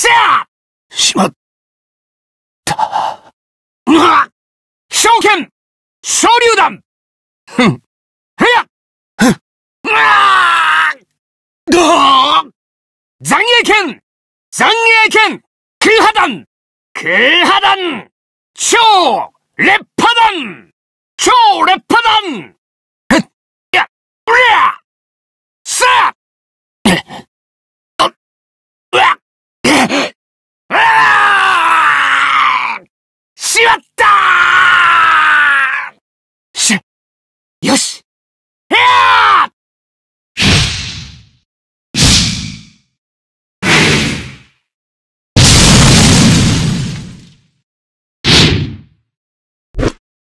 せやしまった。うわ証券昇竜弾。ふん。ふや。ふん。うわどう残影剣。残影剣。空破弾。空破弾。超烈破弾。しまった！